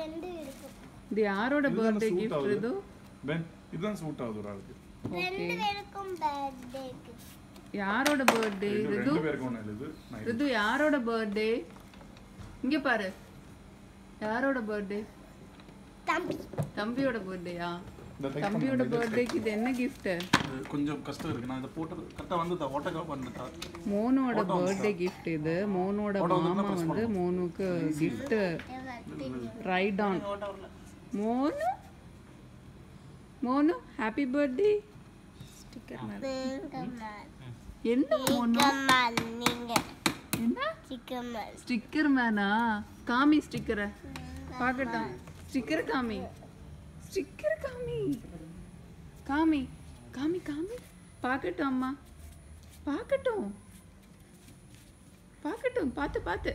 ரெண்டு இது யாரோட பர்த்டே கிஃப்ட். இது பென் இதுதான் சூட் ஆகுது ஒரு ஆளுக்கு? ரெண்டு பேருக்கும் பர்த்டேக்கு யாரோட பர்த்டே இது ரிது? ரெண்டு பேருக்கு ஒன்று எழுது நான் இது. ரிது யாரோட பர்த்டே இங்க பாரு. யாரோட பர்த்டே தம்பி. தம்பியோட பர்த்டேயா தம்பியோட இந்த பர்த்டேக்கு இது என்ன இது கொஞ்சம் கஷ்டம் இருக்கு. நான் இதை போட்டது கரெக்டாக வந்து ஓட்டக்கா பண்ணிட்டா மோனோட பர்த்டே gift இது. மோனோட மாமா வந்து மோனுக்கு gift ride on Monu? Monu happy birthday sticker என்ன மோனு? நீங்க. என்ன? சிக்கம்மாள் ஸ்டிக்கர் மேனா காமி ஸ்டிக்கரை பார்க்கட்டும். ஸ்டிக்கர் காமி. ஸ்டிக்கர் காமி. காமி காமி காமி. பார்க்கட்டும் அம்மா. பார்க்கட்டும். பார்க்கட்டும் பார்த்து பார்த்து.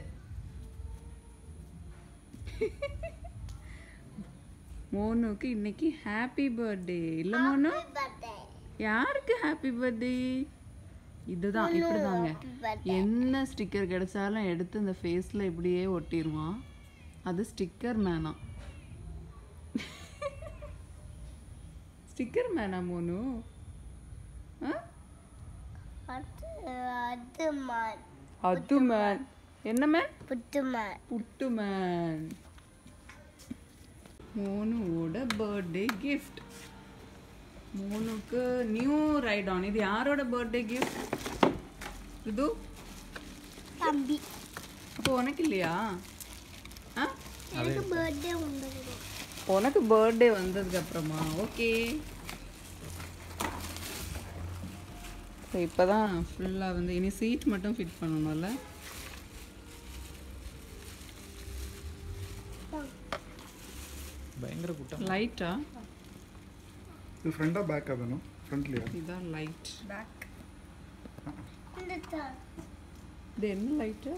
மோனுக்கு இன்னைக்கு ஹாப்பி பர்த்டே இல்லை மோனு? யாருக்கு ஹாப்பி பர்த்டே இதுதான் இப்படிதாங்க. என்ன ஸ்டிக்கர் கிடைச்சாலும் எடுத்து இந்த ஃபேஸில் இப்படியே ஒட்டிடுவான் அது ஸ்டிக்கர் மேனா ஸ்டிக்கர் மேனா மோனு ஆ? அது மான் என்ன மேன் புட்டு மான் புட்டு மேன் மோனுவோட பர்த்டே கிஃப்ட் மோனுக்கு நியூ ரைட் ஆன் இது யாரோட பர்த்டே கிஃப்ட் இது தம்பி. அப்போ உனக்கு இல்லையா? எனக்கு பர்த்டே உண்டு உனக்கு பர்த்டே வந்ததுக்கு அப்புறமா ஓகே ஸோ இப்போ தான் ஃபுல்லாக வந்து இனி சீட் மட்டும் ஃபிட் பண்ணணும்ல? பயங்கர கூட்டம். லைட்டா இது ஃப்ரண்டா பேக்கா வேணும்? ஃப்ரண்ட்லியா இதான் லைட் பேக் இது என்ன லைட்டு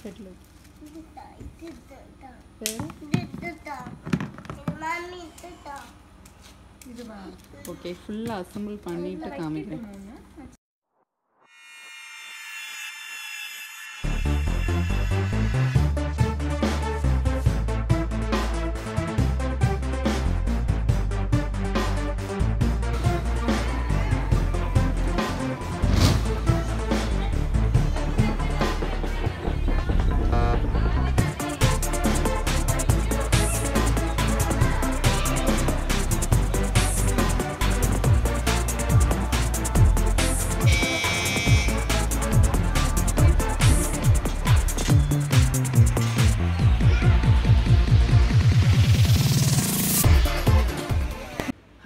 ஹெட் லைட் இது ஓகே ஃபுல்லாக அசம்பிள் பண்ணிட்டு காமிக்கிறேன்.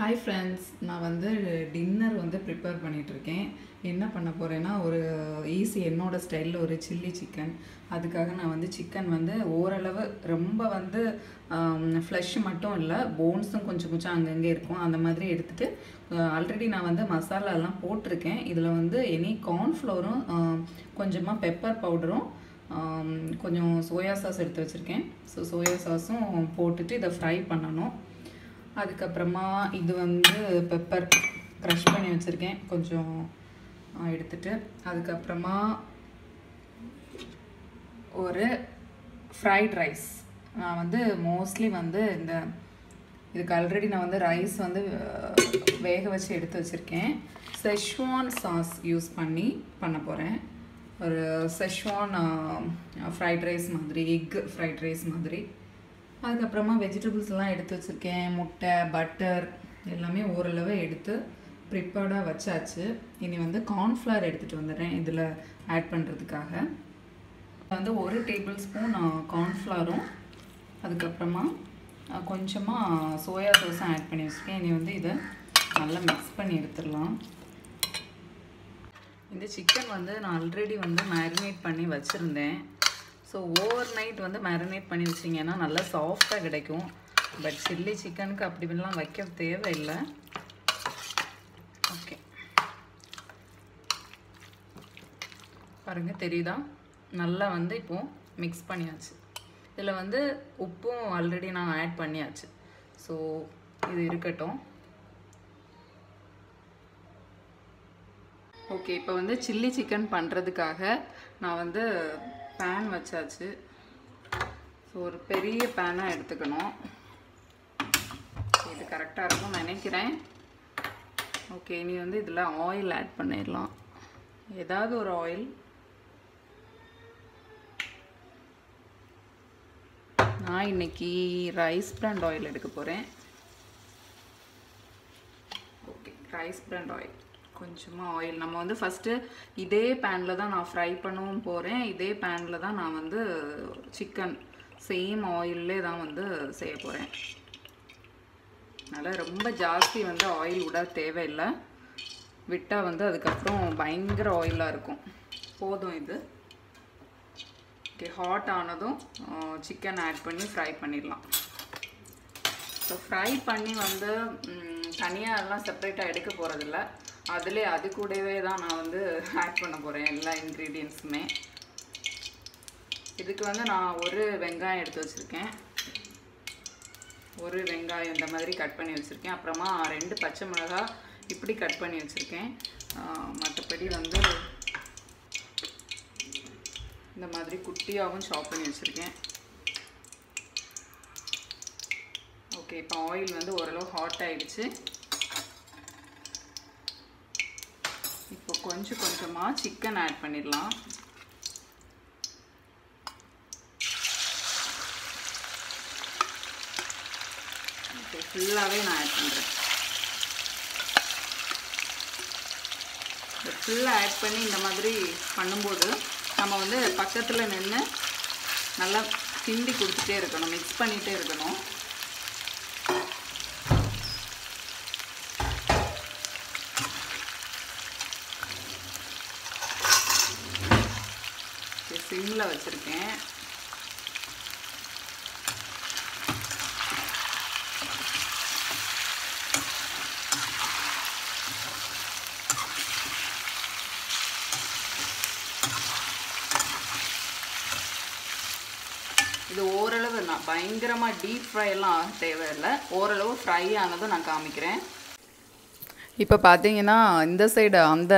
ஹாய் ஃப்ரெண்ட்ஸ் நான் வந்து டின்னர் வந்து ப்ரிப்பேர் பண்ணிகிட்ருக்கேன் என்ன பண்ண போகிறேன்னா ஒரு ஈஸி என்னோடய ஸ்டைலில் ஒரு சில்லி சிக்கன் அதுக்காக நான் வந்து சிக்கன் வந்து ஓரளவு ரொம்ப வந்து ஃப்ளஷ் மட்டும் இல்லை போன்ஸும் கொஞ்சம் கொஞ்சம் அங்கங்கே இருக்கும். அந்த மாதிரி எடுத்துகிட்டு ஆல்ரெடி நான் வந்து மசாலாலாம் போட்டிருக்கேன். இதில் வந்து எனி கார்ன்ஃப்ளோரும் கொஞ்சமாக பெப்பர் பவுடரும் கொஞ்சம் சோயா சாஸ் எடுத்து வச்சுருக்கேன். ஸோ சோயா சாஸும் போட்டுட்டு இதை ஃப்ரை பண்ணணும். அதுக்கப்புறமா இது வந்து பெப்பர் க்ரஷ் பண்ணி வச்சுருக்கேன். கொஞ்சம் எடுத்துட்டு அதுக்கப்புறமா ஒரு ஃப்ரைட் ரைஸ் நான் வந்து மோஸ்ட்லி வந்து இந்த இதுக்கு ஆல்ரெடி நான் வந்து ரைஸ் வந்து வேக வச்சு எடுத்து வச்சுருக்கேன். செஷ்வான் சாஸ் யூஸ் பண்ணி பண்ண போகிறேன் ஒரு செஷ்வான் ஃப்ரைட் ரைஸ் மாதிரி எக் ஃப்ரைட் ரைஸ் மாதிரி. அதுக்கப்புறமா வெஜிடபிள்ஸ்லாம் எடுத்து வச்சுருக்கேன். முட்டை பட்டர் எல்லாமே ஓரளவு எடுத்து ப்ரிப்பேர்டாக வச்சாச்சு. இனி வந்து கார்ன்ஃப்ளவர் எடுத்துகிட்டு வந்துடுறேன் இதில் ஆட் பண்ணுறதுக்காக வந்து ஒரு டேபிள் ஸ்பூன் கார்ன்ஃப்ளவரும் அதுக்கப்புறமா கொஞ்சமாக சோயா சாஸும் ஆட் பண்ணி வச்சுருக்கேன். இனி வந்து இதை நல்லா மிக்ஸ் பண்ணி எடுத்துடலாம். இந்த சிக்கன் வந்து நான் ஆல்ரெடி வந்து மேரினேட் பண்ணி வச்சுருந்தேன். ஸோ ஓவர் நைட் வந்து மேரினேட் பண்ணி வச்சிங்கன்னா நல்லா சாஃப்டாக கிடைக்கும். பட் சில்லி சிக்கனுக்கு அப்படி இப்படிலாம் வைக்க தேவையில்லை. ஓகே பாருங்கள் தெரியுதா? நல்லா வந்து இப்போ மிக்ஸ் பண்ணியாச்சு. இதில் வந்து உப்பும் ஆல்ரெடி நான் ஆட் பண்ணியாச்சு. ஸோ இது இருக்கட்டும். ஓகே இப்போ வந்து சில்லி சிக்கன் பண்ணுறதுக்காக நான் வந்து பேன் வச்சாச்சு. ஸோ ஒரு பெரிய பேனாக எடுத்துக்கணும். இது கரெக்டாக இருக்கும்னு நினைக்கிறேன். ஓகே இனி வந்து இதில் ஆயில் ஆட் பண்ணிடலாம். ஏதாவது ஒரு ஆயில் நான் இன்னைக்கு ரைஸ் பிராண்ட் ஆயில் எடுக்க போகிறேன் ஓகே ரைஸ் பிராண்ட் ஆயில் கொஞ்சமாக ஆயில் நம்ம வந்து ஃபஸ்ட்டு இதே பேனில் தான் நான் ஃப்ரை பண்ணவும் போகிறேன் இதே பேனில் தான் நான் வந்து சிக்கன் சேம் ஆயிலே தான் வந்து செய்ய போகிறேன் அதனால் ரொம்ப ஜாஸ்தி வந்து ஆயில் விட தேவையில்லை. விட்டால் வந்து அதுக்கப்புறம் பயங்கர ஆயிலாக இருக்கும். போதும் இது. ஓகே ஹாட் ஆனதும் சிக்கன் ஆட் பண்ணி ஃப்ரை பண்ணிடலாம். ஸோ ஃப்ரை பண்ணி வந்து தனியாக எல்லாம் செப்பரேட்டாக எடுக்க போகிறதில்ல அதிலே அது கூடவே தான் நான் வந்து ஆட் பண்ண போகிறேன் எல்லா இன்க்ரீடியன்ஸுமே இதுக்கு வந்து நான் ஒரு வெங்காயம் எடுத்து வச்சுருக்கேன். ஒரு வெங்காயம் இந்த மாதிரி கட் பண்ணி வச்சுருக்கேன். அப்புறமா ரெண்டு பச்சை மிளகா இப்படி கட் பண்ணி வச்சுருக்கேன். மற்றபடி வந்து இந்த மாதிரி குட்டியாகவும் சாப் பண்ணி வச்சுருக்கேன். ஓகே இப்போ ஆயில் வந்து ஓரளவு ஹாட் ஆயிடுச்சு. இப்போ கொஞ்சம் கொஞ்சமாக சிக்கன் ஆட் பண்ணிடலாம். ஓகே ஃபுல்லாகவே நான் ஆட் பண்ணுறேன் ஃபுல்லாக ஆட் பண்ணி இந்த மாதிரி பண்ணும்போது நம்ம வந்து பக்கத்தில் நின்று நல்லா கிண்டி கொடுத்துட்டே இருக்கணும் மிக்ஸ் பண்ணிகிட்டே இருக்கணும். சிம்மில் வச்சுருக்கேன். இது ஓரளவு நான் பயங்கரமாக டீப் ஃப்ரை எல்லாம் தேவையில்லை. ஓரளவு ஃப்ரை ஆனதும் நான் காமிக்கிறேன். இப்போ பார்த்தீங்கன்னா இந்த சைடு அந்த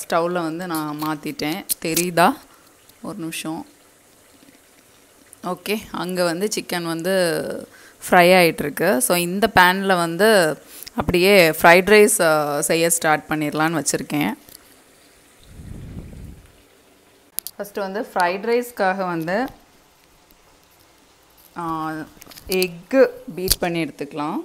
ஸ்டவ்வில் வந்து நான் மாற்றிட்டேன் தெரியுதா? ஒரு நிமிஷம். ஓகே அங்கே வந்து சிக்கன் வந்து ஃப்ரை ஆகிட்டுருக்கு ஸோ இந்த பேனில் வந்து அப்படியே ஃப்ரைட் ரைஸ் செய்ய ஸ்டார்ட் பண்ணிடலான்னு வச்சுருக்கேன். ஃபஸ்ட்டு வந்து ஃப்ரைட் ரைஸ்க்காக வந்து எக்கு பீட் பண்ணி எடுத்துக்கலாம்.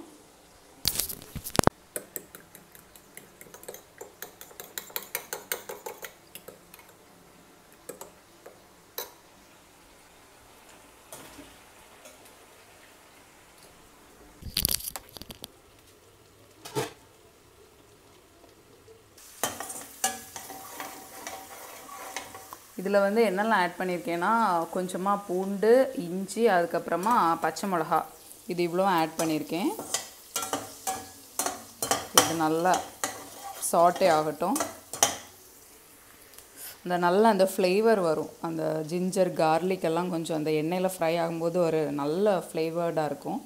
இதில் வந்து என்னெல்லாம் ஆட் பண்ணியிருக்கேன்னா கொஞ்சமாக பூண்டு இஞ்சி அதுக்கப்புறமா பச்சை மிளகா. இது இவ்வளோ ஆட் பண்ணியிருக்கேன். இது நல்லா சாட்டே ஆகட்டும். அந்த நல்ல அந்த ஃப்ளேவர் வரும். அந்த ஜிஞ்சர் கார்லிக் எல்லாம் கொஞ்சம் அந்த எண்ணெயில் ஃப்ரை ஆகும்போது ஒரு நல்ல ஃப்ளேவர்டாக இருக்கும்.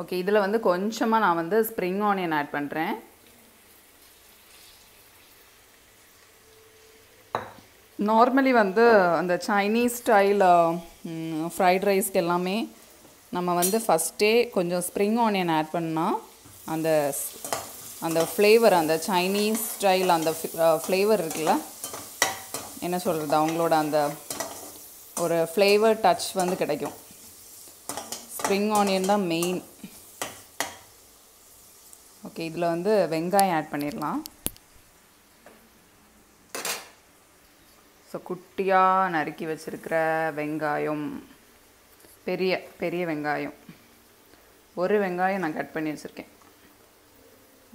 ஓகே இதில் வந்து கொஞ்சமாக நான் வந்து ஸ்ப்ரிங் ஆனியன் ஆட் பண்ணுறேன் நார்மலி வந்து அந்த சைனீஸ் ஸ்டைல் ஃப்ரைட் ரைஸ்க்கு எல்லாமே நம்ம வந்து ஃபஸ்ட்டே கொஞ்சம் ஸ்ப்ரிங் ஆனியன் ஆட் பண்ணால் அந்த அந்த ஃப்ளேவர் அந்த சைனீஸ் ஸ்டைல் அந்த ஃப்ளேவர் இருக்குல்ல? என்ன சொல்கிறது அவங்களோட அந்த ஒரு ஃப்ளேவர் டச் வந்து கிடைக்கும். ஸ்ப்ரிங் ஆனியன் தான் மெயின் ஓகே இதில் வந்து வெங்காயம் ஆட் பண்ணிடலாம். ஸோ குட்டியாக நறுக்கி வச்சுருக்கிற வெங்காயம் பெரிய பெரிய வெங்காயம். ஒரு வெங்காயம் நான் கட் பண்ணி வச்சுருக்கேன்.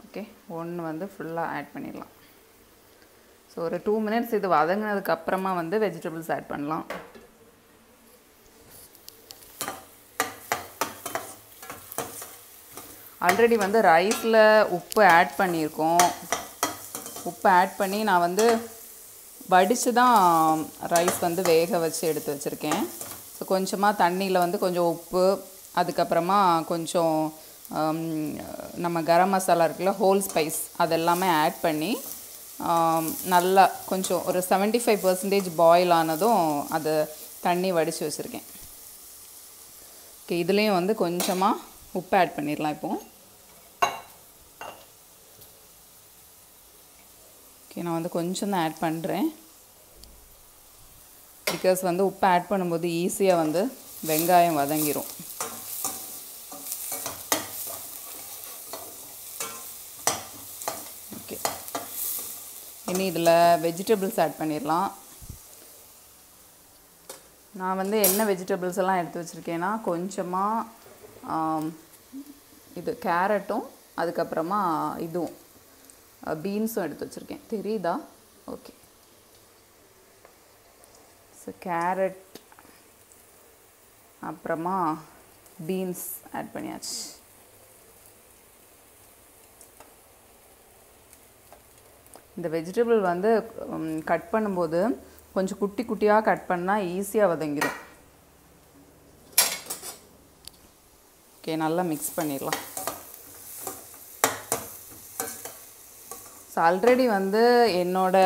ஓகே ஒன்று வந்து ஃபுல்லாக ஆட் பண்ணிடலாம். ஸோ ஒரு டூ மினிட்ஸ் இது வதங்கினதுக்கப்புறமா வந்து வெஜிடபிள்ஸ் ஆட் பண்ணலாம். ஆல்ரெடி வந்து ரைஸில் உப்பு ஆட் பண்ணியிருக்கோம். உப்பு ஆட் பண்ணி நான் வந்து வடித்து தான் ரைஸ் வந்து வேக வச்சு எடுத்து வச்சுருக்கேன். ஸோ கொஞ்சமாக தண்ணியில் வந்து கொஞ்சம் உப்பு அதுக்கப்புறமா கொஞ்சம் நம்ம கரம் மசாலா இருக்குல்ல ஹோல் ஸ்பைஸ் அதெல்லாமே ஆட் பண்ணி நல்லா கொஞ்சம் ஒரு 75% ஃபைவ் பர்சன்டேஜ் பாயில் ஆனதும் அதை தண்ணி வடித்து வச்சுருக்கேன். ஓகே இதுலேயும் வந்து கொஞ்சமாக உப்பு ஆட் பண்ணிடலாம் இப்போது ஓகே நான் வந்து கொஞ்சம் தான் ஆட் பண்ணுறேன் பிகாஸ் வந்து உப்பு ஆட் பண்ணும்போது ஈஸியாக வந்து வெங்காயம் வதங்கிரும். ஓகே இனி இதில் வெஜிடபிள்ஸ் ஆட் பண்ணிடலாம் நான் வந்து என்ன வெஜிடபிள்ஸ் எல்லாம் எடுத்து வச்சுருக்கேன்னா கொஞ்சமாக இது கேரட்டும் அதுக்கப்புறமா இதுவும். பீன்ஸும் எடுத்து வச்சுருக்கேன். தெரியுதா? ஓகே ஸோ கேரட் அப்புறமா பீன்ஸ் ஆட் பண்ணியாச்சு. இந்த வெஜிடபிள் வந்து கட் பண்ணும்போது கொஞ்சம் குட்டி குட்டியாக கட் பண்ணால் ஈஸியாக வதங்கிடும் ஓகே நல்லா மிக்ஸ் பண்ணிடலாம். ஸோ ஆல்ரெடி வந்து என்னோட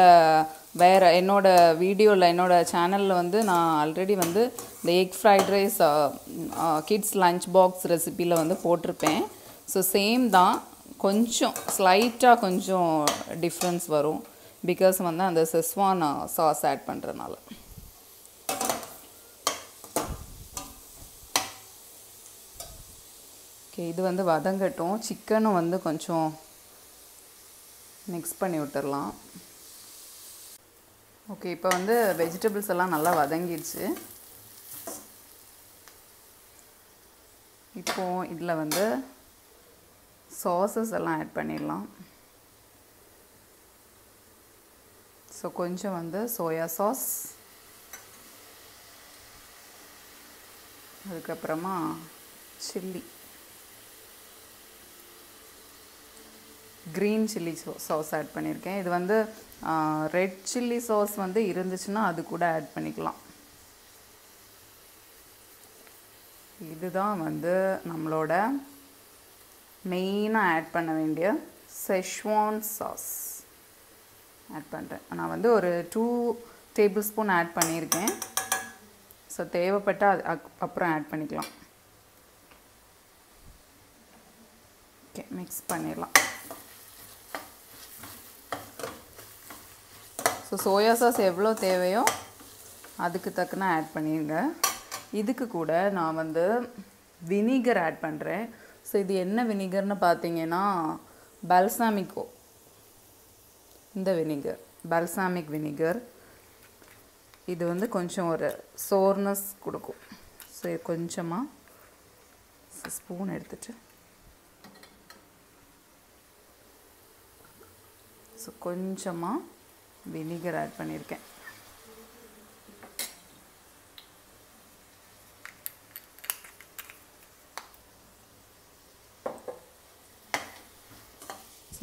வேறு என்னோட வீடியோவில் என்னோட சேனலில் வந்து நான் ஆல்ரெடி வந்து இந்த egg fried rice kids lunch box ரெசிப்பியில் வந்து போட்டிருப்பேன். ஸோ சேம் தான். கொஞ்சம் ஸ்லைட்டாக கொஞ்சம் டிஃப்ரென்ஸ் வரும். பிகாஸ் வந்து அந்த செஸ்வான் சாஸ் ஆட் பண்ணுறதுனால ஓகே இது வந்து வதங்கட்டும். சிக்கனும் வந்து கொஞ்சம் மிக்ஸ் பண்ணி விட்டுடலாம் ஓகே இப்போ வந்து வெஜிடபிள்ஸ் எல்லாம் நல்லா வதங்கிடுச்சு. இப்போ இதில் வந்து சாசஸ் எல்லாம் ஆட் பண்ணிடலாம். ஸோ கொஞ்சம் வந்து சோயா சாஸ் அதுக்கப்புறமா chilli green chilli so sauce add பண்ணியிருக்கேன் இது வந்து ரெட் சில்லி சாஸ் வந்து இருந்துச்சுன்னா அது கூட ஆட் பண்ணிக்கலாம். இதுதான் வந்து நம்மளோட மெயினாக ஆட் பண்ண வேண்டிய செஷ்வான் சாஸ் ஆட் பண்ணுறேன் நான் வந்து ஒரு டூ டேபிள் ஸ்பூன் ஆட் பண்ணியிருக்கேன் ஸோ தேவைப்பட்டால் அது அக்- அப்புறம் ஆட் பண்ணிக்கலாம். ஓகே மிக்ஸ் பண்ணிடலாம். ஸோ சோயா சாஸ் எவ்வளோ தேவையோ அதுக்கு தக்கன ஆட் பண்ணிடுங்க இதுக்கு கூட நான் வந்து வினிகர் ஆட் பண்ணுறேன் ஸோ இது என்ன வினிகர்னு பார்த்தீங்கன்னா பல்சாமிக்கோ இந்த வினிகர் பல்சாமிக் வினிகர் இது வந்து கொஞ்சம் ஒரு சோர்னஸ் கொடுக்கும். ஸோ இது கொஞ்சமாக ஸ்பூன் எடுத்துட்டு. ஸோ கொஞ்சமாக வினிகர் ஆட் பண்ணியிருக்கேன்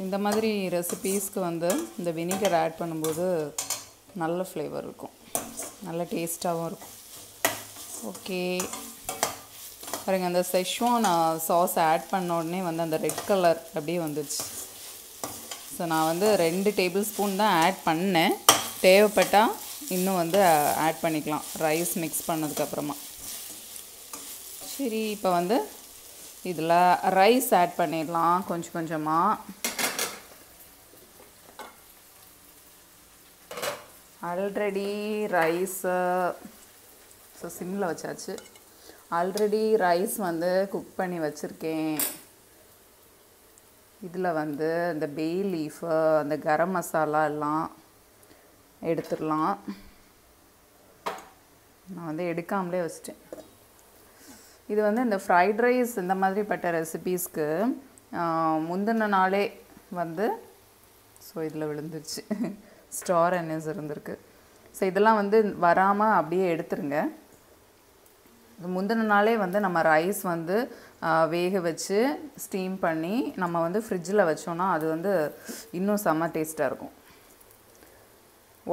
இந்த மாதிரி ரெசிபீஸ்க்கு வந்து இந்த வினிகர் ஆட் பண்ணும்போது நல்ல ஃப்ளேவர் இருக்கும். நல்ல டேஸ்ட்டாகவும் இருக்கும். ஓகே பாருங்கள் அந்த செஷ்வான் சாஸ் ஆட் பண்ண உடனே வந்து அந்த ரெட் கலர் அப்படியே வந்துச்சு ஸோ நான் வந்து ரெண்டு டேபிள் ஸ்பூன் தான் ஆட் பண்ணேன். தேவைப்பட்டால் இன்னும் வந்து ஆட் பண்ணிக்கலாம். ரைஸ் மிக்ஸ் பண்ணதுக்கப்புறமா. சரி இப்போ வந்து இதில் ரைஸ் ஆட் பண்ணிடலாம். கொஞ்சம் கொஞ்சமாக ஆல்ரெடி ரைஸு ஸோ சிம்மில் வச்சாச்சு. ஆல்ரெடி ரைஸ் வந்து குக் பண்ணி வச்சுருக்கேன். இதில் வந்து இந்த பே லீஃபு அந்த கரம் மசாலா எல்லாம் எடுத்துடலாம். நான் வந்து எடுக்காமலே வச்சிட்டேன். இது வந்து இந்த ஃப்ரைட் ரைஸ் இந்த மாதிரிப்பட்ட ரெசிபீஸ்க்கு முந்தின நாளே வந்து ஸோ இதில் விழுந்துருச்சு. ஸ்டார் அன்னஸ் இருந்திருக்கு. ஸோ இதெல்லாம் வந்து வராமல் அப்படியே எடுத்துருங்க. முந்தின நாளே வந்து நம்ம ரைஸ் வந்து வேக வச்சு ஸ்டீம் பண்ணி நம்ம வந்து ஃப்ரிட்ஜில் வச்சோன்னா அது வந்து இன்னும் செம்ம டேஸ்ட்டாக இருக்கும்.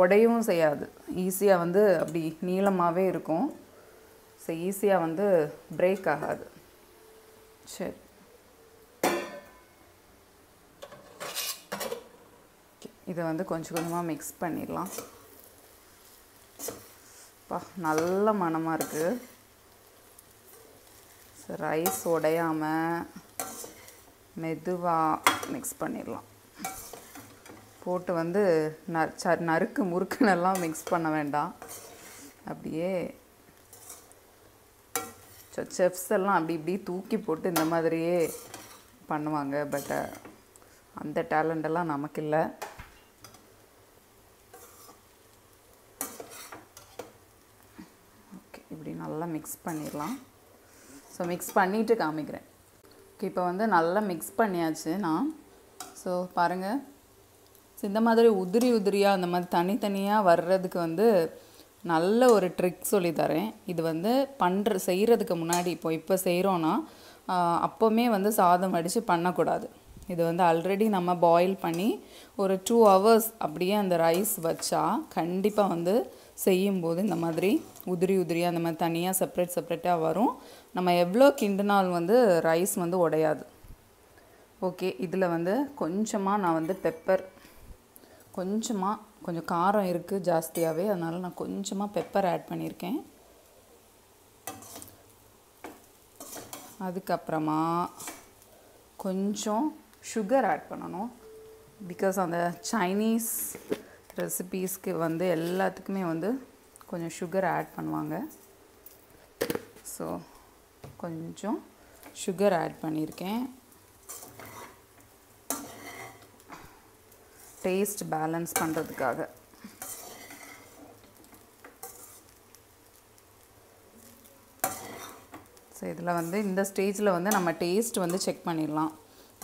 உடையவும் செய்யாது. ஈஸியாக வந்து அப்படி நீளமாகவே இருக்கும். ஸோ ஈஸியாக வந்து பிரேக் ஆகாது. சரி. இதை வந்து கொஞ்சம் கொஞ்சமாக மிக்ஸ் பண்ணிடலாம். பா நல்ல மணமாக இருக்குது ரைஸ் உடையாமல் மெதுவாக மிக்ஸ் பண்ணிடலாம். போட்டு வந்து ந ச நறுக்கு முறுக்குன்னெல்லாம் மிக்ஸ் பண்ண வேண்டாம். அப்படியே செஃப்ஸ் எல்லாம் அப்படி இப்படி தூக்கி போட்டு இந்த மாதிரியே பண்ணுவாங்க. பட் அந்த டேலண்ட் எல்லாம் நமக்கு இல்லை. ஓகே இப்படி நல்லா மிக்ஸ் பண்ணிடலாம். ஸோ மிக்ஸ் பண்ணிவிட்டு காமிக்கிறேன். ஓகே இப்போ வந்து நல்லா மிக்ஸ் பண்ணியாச்சு நான். ஸோ பாருங்கள் ஸோ இந்த மாதிரி உதிரி உதிரியாக அந்த மாதிரி தனித்தனியாக வர்றதுக்கு வந்து நல்ல ஒரு ட்ரிக் சொல்லி தரேன். இது வந்து பண்ணுற செய்கிறதுக்கு முன்னாடி இப்போ இப்போ செய்கிறோன்னா அப்போவுமே வந்து சாதம் அடித்து பண்ணக்கூடாது. இது வந்து ஆல்ரெடி நம்ம பாயில் பண்ணி ஒரு டூ ஹவர்ஸ் அப்படியே அந்த ரைஸ் வச்சா கண்டிப்பாக வந்து செய்யும்போது இந்த மாதிரி உதிரி உதிரியாக அந்த மாதிரி தனியாக செப்ரேட் செப்ரேட்டாக வரும். நம்ம எவ்வளோ கிண்டுனால் வந்து ரைஸ் வந்து உடையாது. ஓகே இதில் வந்து கொஞ்சமாக நான் வந்து பெப்பர் கொஞ்சமாக கொஞ்சம் காரம் இருக்குது ஜாஸ்தியாகவே அதனால் நான் கொஞ்சமாக பெப்பர் ஆட் பண்ணியிருக்கேன். அதுக்கப்புறமா கொஞ்சம் சுகர் ஆட் பண்ணணும். பிகாஸ் அந்த சைனீஸ் ரெசிபீஸ்க்கு வந்து எல்லாத்துக்குமே வந்து கொஞ்சம் சுகர் ஆட் பண்ணுவாங்க. ஸோ கொஞ்சம் சுகர் ஆட் பண்ணியிருக்கேன். டேஸ்ட் பேலன்ஸ் பண்ணுறதுக்காக ஸோ இதில் வந்து இந்த ஸ்டேஜில் வந்து நம்ம டேஸ்ட் வந்து செக் பண்ணிடலாம்.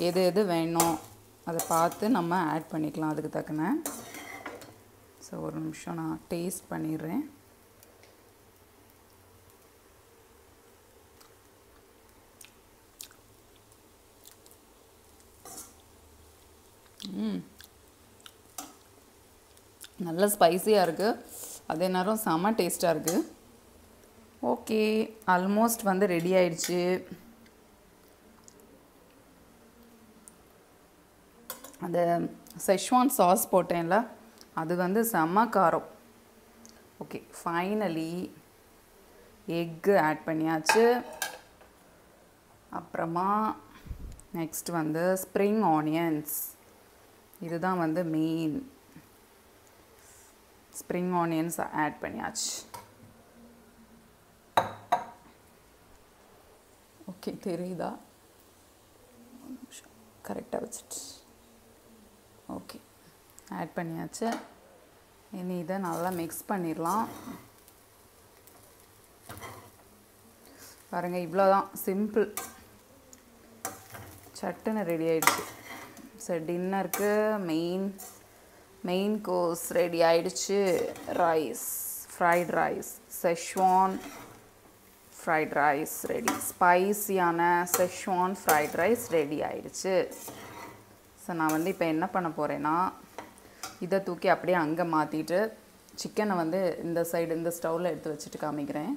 எது எது வேணும் அதை பார்த்து நம்ம ஆட் பண்ணிக்கலாம் அதுக்கு தக்கன. ஸோ ஒரு நிமிஷம் நான் டேஸ்ட் பண்ணிடுறேன். நல்ல ஸ்பைசியாக இருக்குது அதே நேரம் செம்ம டேஸ்ட்டாக இருக்குது ஓகே ஆல்மோஸ்ட் வந்து ரெடி ஆயிடுச்சு. அந்த செஷ்வான் சாஸ் போட்டேன்ல அது வந்து செம காரம். ஓகே ஃபைனலி எக்கு ஆட் பண்ணியாச்சு. அப்புறமா நெக்ஸ்ட் வந்து ஸ்ப்ரிங் ஆனியன்ஸ் இதுதான் வந்து மெயின் ஸ்ப்ரிங் ஆனியன்ஸ் ஆட் பண்ணியாச்சு ஓகே தெரியுதா? கரெக்டாக வச்சுட்டு. ஓகே ஆட் பண்ணியாச்சு இனி இதை நல்லா மிக்ஸ் பண்ணிடலாம். பாருங்கள் இவ்வளோதான் சிம்பிள் சட்டுன்னு ரெடி ஆகிடுச்சு சரி டின்னருக்கு மெயின் மெயின் கோர்ஸ் ரெடி ஆயிடுச்சு. Rice fried rice schezwan fried rice ready ஸ்பைஸியான Schezwan fried rice ready ஆயிடுச்சு. ஸோ நான் வந்து இப்போ என்ன பண்ண போகிறேன்னா இதை தூக்கி அப்படியே அங்கே மாற்றிட்டு சிக்கனை வந்து இந்த சைடு இந்த ஸ்டவ்வில் எடுத்து வச்சுட்டு காமிக்கிறேன்.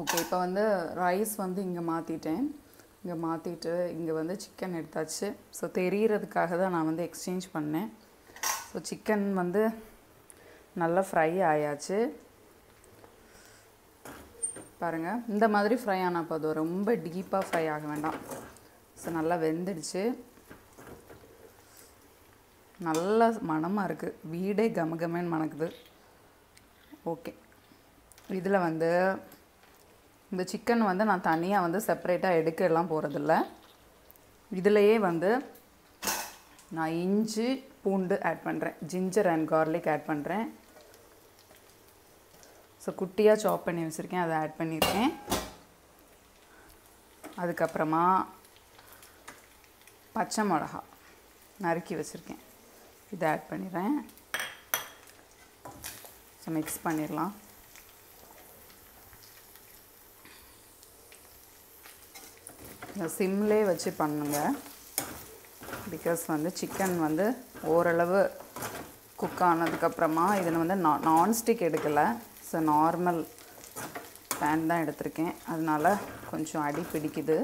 ஓகே இப்போ வந்து ரைஸ் வந்து இங்கே மாற்றிட்டேன் இங்கே மாற்றிட்டு இங்கே வந்து சிக்கன் எடுத்தாச்சு. ஸோ தெரிகிறதுக்காக தான் நான் வந்து எக்ஸ்சேஞ்ச் பண்ணேன். ஸோ சிக்கன் வந்து நல்லா ஃப்ரை ஆயாச்சு. பாருங்கள் இந்த மாதிரி ஃப்ரை ஆனால் போதும். ரொம்ப டீப்பாக ஃப்ரை ஆக வேண்டாம். ஸோ நல்லா வெந்துடுச்சு. நல்ல மணமாக இருக்குது வீடே கமகமேன்னு மணக்குது. ஓகே இதில் வந்து இந்த சிக்கன் வந்து நான் தனியாக வந்து செப்பரேட்டாக எடுக்க எல்லாம் போகிறதில்ல இதிலையே வந்து நான் இஞ்சி பூண்டு ஆட் பண்ணுறேன் ஜிஞ்சர் அண்ட் கார்லிக் ஆட் பண்ணுறேன் ஸோ குட்டியாக சாப் பண்ணி வச்சுருக்கேன். அதை ஆட் பண்ணியிருக்கேன் அதுக்கப்புறமா பச்சை மிளகா நறுக்கி வச்சுருக்கேன். இதை ஆட் பண்ணிடுறேன். ஸோ மிக்ஸ் பண்ணிடலாம். இந்த சிம்லே வச்சு பண்ணுங்கள் பிகாஸ் வந்து சிக்கன் வந்து ஓரளவு குக் ஆனதுக்கப்புறமா இதில் வந்து நான் நான்ஸ்டிக் எடுக்கலை. ஸோ நார்மல் பேன் தான் எடுத்திருக்கேன். அதனால கொஞ்சம் அடி பிடிக்குது.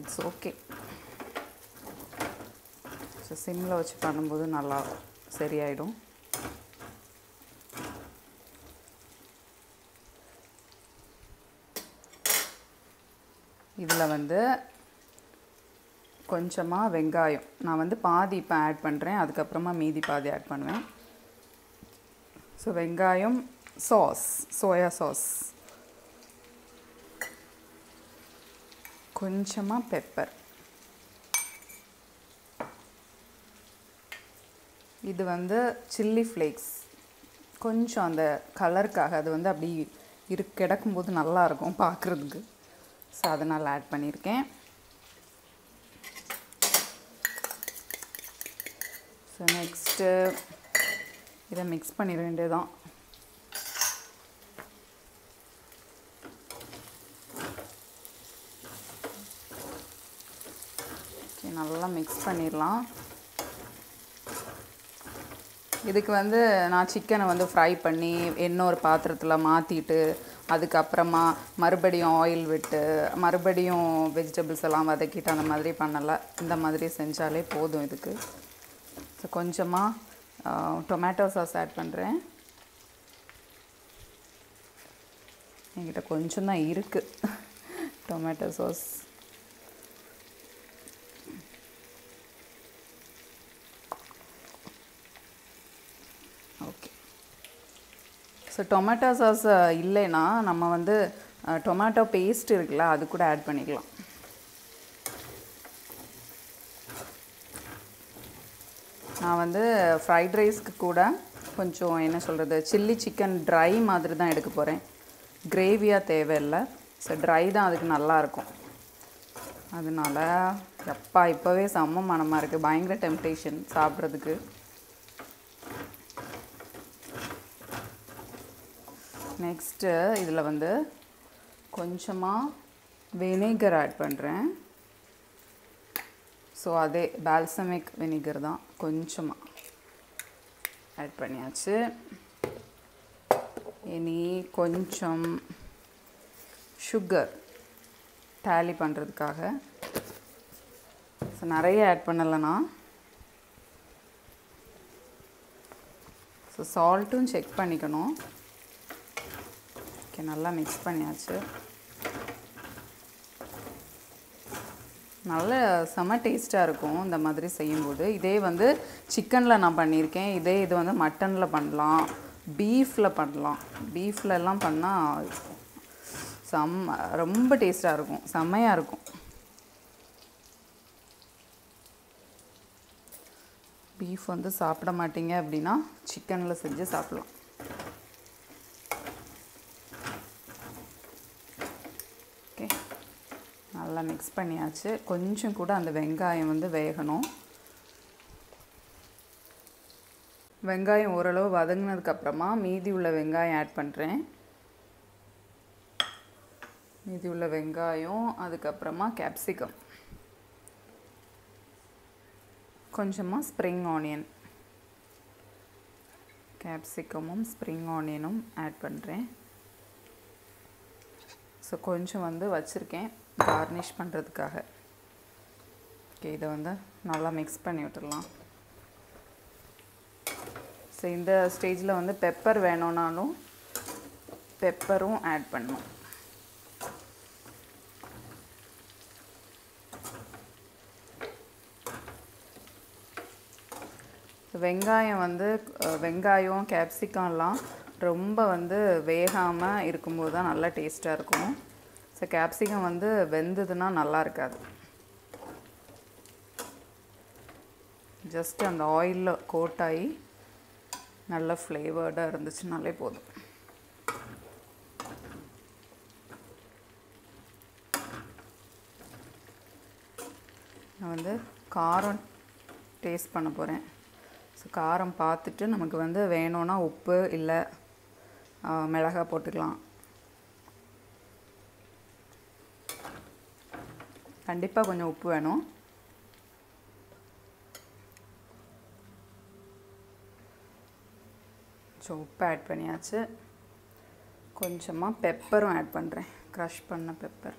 இட்ஸ் ஓகே ஸோ சிம்மில் வச்சு பண்ணும்போது நல்லா சரியாயிடும். இதில் வந்து கொஞ்சமாக வெங்காயம். நான் வந்து பாதி இப்போ ஆட் பண்ணுறேன் அதுக்கப்புறமா மீதி பாதி ஆட் பண்ணுவேன். ஸோ வெங்காயம் சாஸ் சோயா சாஸ் கொஞ்சமாக பெப்பர் இது வந்து சில்லி ஃப்ளேக்ஸ் கொஞ்சம் அந்த கலருக்காக அது வந்து அப்படி இரு கிடக்கும்போது நல்லாயிருக்கும் பார்க்குறதுக்கு. ஸோ அதனால் ஆட் பண்ணியிருக்கேன். ஸோ நெக்ஸ்ட்டு இதை மிக்ஸ் பண்ணிட வேண்டியதுதான். ஓகே நல்லா மிக்ஸ் பண்ணிடலாம். இதுக்கு வந்து நான் சிக்கனை வந்து ஃப்ரை பண்ணி இன்னொரு பாத்திரத்தில் மாற்றிட்டு அதுக்கப்புறமா மறுபடியும் ஆயில் விட்டு மறுபடியும் வெஜிடபிள்ஸ் எல்லாம் வதக்கிட்டு அந்த மாதிரி பண்ணலை. இந்த மாதிரி செஞ்சாலே போதும் இதுக்கு. ஸோ கொஞ்சமாக டொமேட்டோ சாஸ் ஆட் பண்ணுறேன் என்கிட்ட கொஞ்சம் தான் இருக்குது tomato sauce okay so tomato sauce இல்லைன்னா நம்ம வந்து டொமேட்டோ பேஸ்ட் இருக்குல்ல அது கூட ஆட் பண்ணிக்கலாம். நான் வந்து ஃப்ரைட் ரைஸ்க்கு கூட கொஞ்சம் என்ன சொல்கிறது சில்லி சிக்கன் ட்ரை மாதிரி தான் எடுக்க போகிறேன் கிரேவியாக தேவையில்லை. ஸோ ட்ரை தான் அதுக்கு நல்லாயிருக்கும் அதனால எப்பா இப்போவே செம்ம மனமாக இருக்குது பயங்கர டெம்டேஷன் சாப்பிட்றதுக்கு. நெக்ஸ்ட்டு இதில் வந்து கொஞ்சமாக வினேகர் ஆட் பண்ணுறேன் ஸோ அதே பால்சமிக் வினிகர் தான் கொஞ்சமாக ஆட் பண்ணியாச்சு. இனி கொஞ்சம் சுகர் டேலி பண்ணுறதுக்காக ஸோ நிறைய ஆட் பண்ணலைன்னா ஸோ சால்ட்டும் செக் பண்ணிக்கணும். ஓகே நல்லா மிக்ஸ் பண்ணியாச்சு. நல்ல செம டேஸ்ட்டாக இருக்கும் இந்த மாதிரி செய்யும்போது. இதே வந்து சிக்கனில் நான் பண்ணியிருக்கேன். இதே இது வந்து மட்டனில் பண்ணலாம். பீஃபில் பண்ணலாம். பீஃப்லலாம் பண்ணால் செம்ம ரொம்ப டேஸ்ட்டாக இருக்கும். செம்மையாக இருக்கும். பீஃப் வந்து சாப்பிட மாட்டீங்க அப்படின்னா சிக்கனில் செஞ்சு சாப்பிட்லாம். ஓகே. நல்லா மிக்ஸ் பண்ணியாச்சு. கொஞ்சம் கூட அந்த வெங்காயம் வந்து வேகணும். வெங்காயம் ஓரளவு வதங்கினதுக்கப்புறமா மீதி உள்ள வெங்காயம் ஆட் பண்ணுறேன் மீதி உள்ள வெங்காயம் அதுக்கப்புறமா கேப்சிகம் கொஞ்சமாக ஸ்ப்ரிங் ஆனியன் கேப்சிகமும் ஸ்ப்ரிங் ஆனியனும் ஆட் பண்ணுறேன் ஸோ கொஞ்சம் வந்து வச்சுருக்கேன். கார்னிஷ் பண்ணுறதுக்காக ஓகே இதை வந்து நல்லா மிக்ஸ் பண்ணி விட்டுடலாம். ஸோ இந்த ஸ்டேஜில் வந்து பெப்பர் வேணும்னாலும் பெப்பரும் ஆட் பண்ணணும். வெங்காயம் வந்து வெங்காயம் கேப்சிகம்லாம் ரொம்ப வந்து வேகாமல் இருக்கும்போது தான் நல்லா டேஸ்ட்டாக இருக்கும். ஸோ கேப்சிகம் வந்து வெந்ததுன்னா நல்லா இருக்காது. ஜஸ்ட் அந்த ஆயிலில் கோட் ஆகி நல்ல ஃப்ளேவர்டாக இருந்துச்சுனாலே போதும். நான் வந்து காரம் டேஸ்ட் பண்ண போகிறேன் ஸோ காரம் பார்த்துட்டு நமக்கு வந்து வேணும்னா உப்பு இல்லை மிளகா போட்டுக்கலாம். கண்டிப்பாக கொஞ்சம் உப்பு வேணும். ஸோ உப்பு ஆட் பண்ணியாச்சு. கொஞ்சமாக பெப்பரும் ஆட் பண்ணுறேன் க்ரஷ் பண்ண பெப்பர்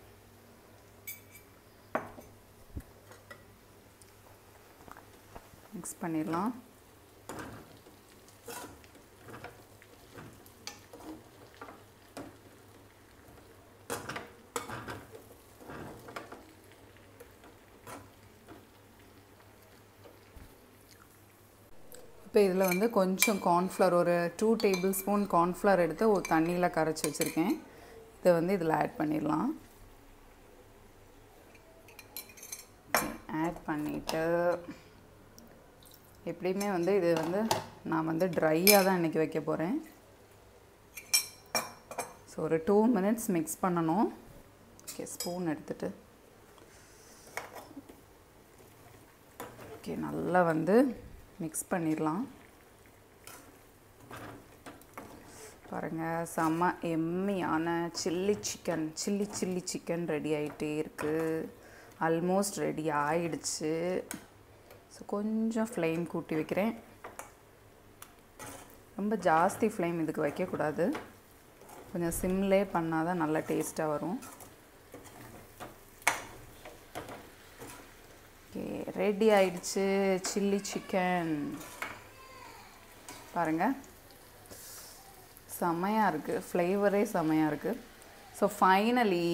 மிக்ஸ் பண்ணிடலாம். இப்போ இதில் வந்து கொஞ்சம் கார்ன்ஃப்ளவர் ஒரு டூ டேபிள் ஸ்பூன் கார்ன்ஃப்ளவர் எடுத்து ஒரு தண்ணியில் கரைச்சி வச்சுருக்கேன். இதை வந்து இதில் ஆட் பண்ணிடலாம். ஆட் பண்ணிவிட்டு எப்படியுமே வந்து இது வந்து நான் வந்து ட்ரையாக தான் இன்றைக்கி வைக்க போகிறேன் ஸோ ஒரு டூ மினிட்ஸ் மிக்ஸ் பண்ணணும். ஓகே ஸ்பூன் எடுத்துட்டு. ஓகே நல்லா வந்து மிக்ஸ் பண்ணிடலாம். பாருங்கள் செம்ம எம்மியான chilli chicken chilli chilli chicken ready ஆகிட்டே இருக்குது ஆல்மோஸ்ட் ரெடி ஆயிடுச்சு. ஸோ கொஞ்சம் ஃப்ளேம் கூட்டி வைக்கிறேன். ரொம்ப ஜாஸ்தி ஃப்ளேம் இதுக்கு வைக்கக்கூடாது. கொஞ்சம் சிம்லே பண்ணால் தான் நல்லா டேஸ்ட்டாக வரும். ஓகே ரெடி ஆயிடுச்சு சில்லி சிக்கன் பாருங்கள் செமையாக இருக்குது ஃப்ளேவரே செமையாக இருக்குது ஸோ ஃபைனலி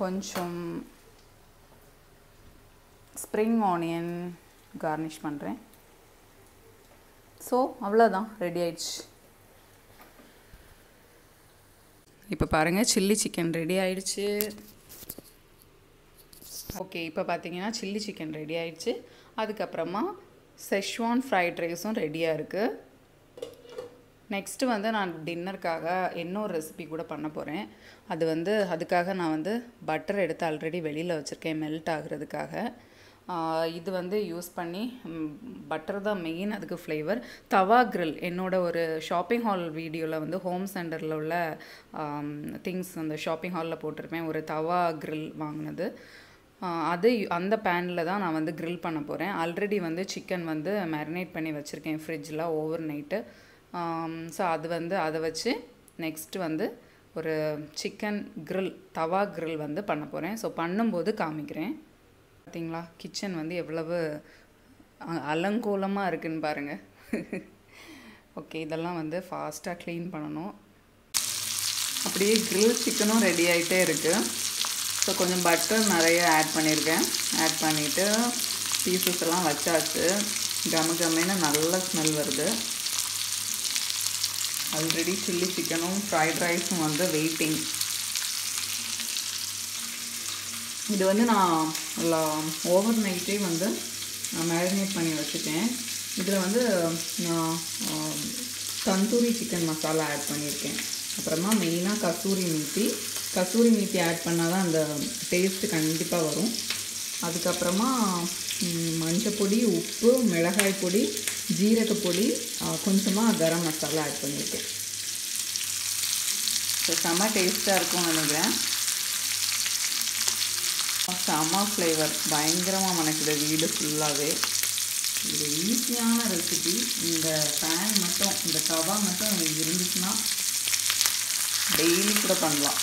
கொஞ்சம் ஸ்ப்ரிங் ஆனியன் கார்னிஷ் பண்ணுறேன் ஸோ அவ்வளோதான் ரெடி ஆயிடுச்சு. இப்போ பாருங்கள் சில்லி சிக்கன் ரெடி ஆயிடுச்சு. ஓகே இப்போ பார்த்தீங்கன்னா சில்லி சிக்கன் ரெடி ஆயிடுச்சு. அதுக்கப்புறமா செஷ்வான் ஃப்ரைட் ரைஸும் ரெடியாக இருக்குது நெக்ஸ்ட்டு வந்து நான் டின்னருக்காக இன்னொரு ரெசிபி கூட பண்ண போகிறேன் அது வந்து அதுக்காக நான் வந்து பட்டர் எடுத்து ஆல்ரெடி வெளியில் வச்சுருக்கேன் மெல்ட் ஆகுறதுக்காக. இது வந்து யூஸ் பண்ணி பட்டர் தான் மெயின் அதுக்கு ஃப்ளேவர் தவா கிரில் என்னோட ஒரு ஷாப்பிங் ஹால் வீடியோவில் வந்து ஹோம் சென்டரில் உள்ள திங்ஸ் அந்த ஷாப்பிங் ஹாலில் போட்டிருப்பேன். ஒரு தவா கிரில் வாங்கினது. அது அந்த பேனில் தான் நான் வந்து க்ரில் பண்ண போகிறேன் ஆல்ரெடி வந்து சிக்கன் வந்து மேரினேட் பண்ணி வச்சுருக்கேன் ஃப்ரிட்ஜில் ஓவர் நைட்டு ஸோ அது வந்து அதை வச்சு நெக்ஸ்ட் வந்து ஒரு சிக்கன் க்ரில் தவா க்ரில் வந்து பண்ண போகிறேன் ஸோ பண்ணும்போது காமிக்கிறேன். பார்த்தீங்களா கிச்சன் வந்து எவ்வளவு அ- அலங்கோலமாக இருக்குன்னு பாருங்கள் ஓகே இதெல்லாம் வந்து ஃபாஸ்ட்டாக க்ளீன் பண்ணணும். அப்படியே க்ரில் சிக்கனும் ரெடி ஆகிட்டே இருக்குது ஸோ கொஞ்சம் பட்டர் நிறைய ஆட் பண்ணியிருக்கேன் ஆட் பண்ணிவிட்டு பீசஸ் எல்லாம் வச்சாச்சு. கம கம்மின்னு நல்ல ஸ்மெல் வருது. ஆல்ரெடி சில்லி சிக்கனும் ஃப்ரைட் ரைஸும் வந்து வெயிட்டிங் இது வந்து நான் ஓவர் நைட்டே வந்து நான் மேரினேட் பண்ணி வச்சுட்டேன். இதில் வந்து நான் தந்தூரி சிக்கன் மசாலா ஆட் பண்ணியிருக்கேன் அப்புறமா மெயினாக கஸ்தூரி மீத்தி கசூரி மீத்தி ஆட் பண்ணால் தான் அந்த டேஸ்ட்டு கண்டிப்பாக வரும். அதுக்கப்புறமா மஞ்சப்பொடி உப்பு மிளகாய் பொடி ஜீரகப்பொடி கொஞ்சமாக கரம் மசாலா ஆட் பண்ணியிருக்கேன் ஸோ செம்ம டேஸ்ட்டாக இருக்கும் நினைக்கிறேன். செம்ம ஃப்ளேவர் பயங்கரமாக மணக்குது. வீடு ஃபுல்லாகவே இது ஈஸியான ரெசிபி இந்த பேன் மட்டும் இந்த தவா மட்டும் இருந்துச்சுன்னா டெய்லி கூட பண்ணலாம்.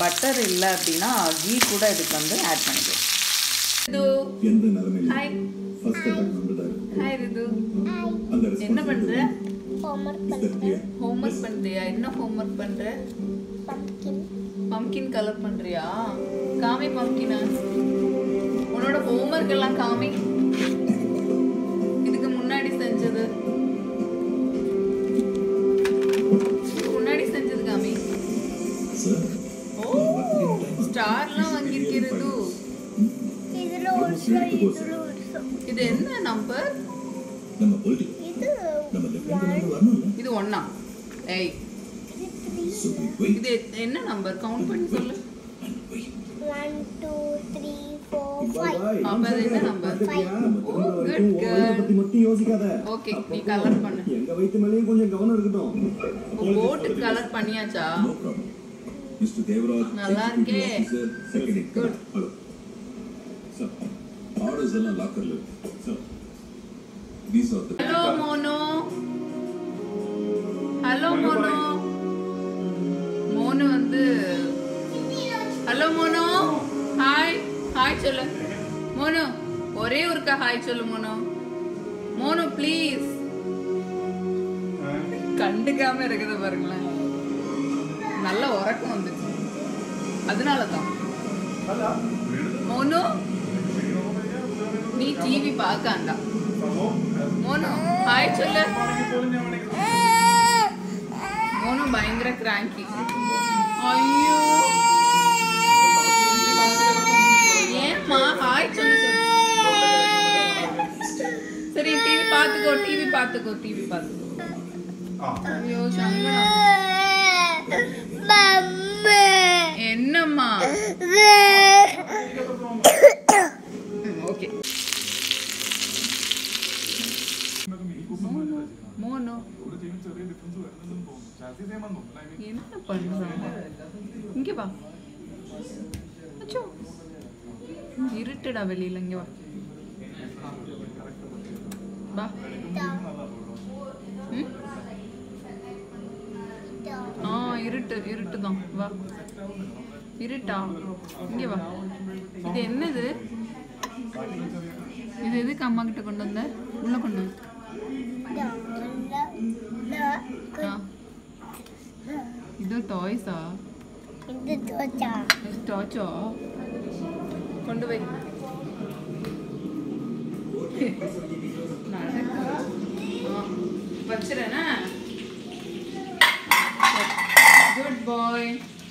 பட்டர் இல்லை அப்படின்னா கீ கூட இதுக்கு வந்து ஆட் பண்ணிக்கலாம். என்ன பண்ணுற ஹோம்ஒர்க் பண்ணுறியா என்ன ஹோம்ஒர்க் பண்ணுற பம்கின் பம்கின் கலர் பண்றியா? காமி பம்கினா உன்னோட ஹோம்ஒர்க் எல்லாம் காமி. இது நம்ம லெஃப்ட் ஹேண்ட் வரணும்ல. இது ஒண்ணா. ஏய். இது என்ன நம்பர் கவுண்ட் பண்ணி சொல்லு. and wait. One two three four Bye five bye. அப்ப அது என்ன நம்பர். பத்தி மட்டும் யோசிக்காத. ஓகே நீ கலர் பண்ணு. எங்க வயித்து மேலேயும் கொஞ்சம் கவனம் இருக்கட்டும். போட்டு கலர் பண்ணியாச்சா. Mr. Devraj, நல்லா இருக்கே. Sir, orders எல்லாம் லாக்கர்ல இருக்கு. ஹலோ மோனோ ஹலோ மோனோ மோனு வந்து ஹலோ மோனோ ஹாய் ஹாய் சொல்லு. மோனு ஒரே ஒருக்கா ஹாய் சொல்லு மோனு மோனு ப்ளீஸ் கண்டுக்காம இருக்குது பாருங்களேன். நல்ல உறக்கம் வந்துச்சு. அதனால தான் மோனு நீ டிவி பார்க்காண்டா. மோனு ஹாய் சொல்லு. மோனு பயங்கர கிராங்கி ஐயோ. ஏம்மா ஹாய் சொல்லு. சொல்லு சரி டிவி பார்த்துக்கோ டிவி பார்த்துக்கோ டிவி பார்த்துக்கோ. ஐயோ சங்கடா என்னம்மா ஓகே மோனோ என்ன பண்றாங்க இங்க வா அச்சோ இருட்டுடா வெளியில இங்க வா வா இருட்டு இருட்டு தான். வா. இருட்டா? இங்க வா. இது என்னது? இது எதுக்கு அம்மா கிட்ட கொண்டு வந்த? உள்ள கொண்டு இது டாய்ஸா இது இது டாச்சா கொண்டு போய் நடக்கு. boy.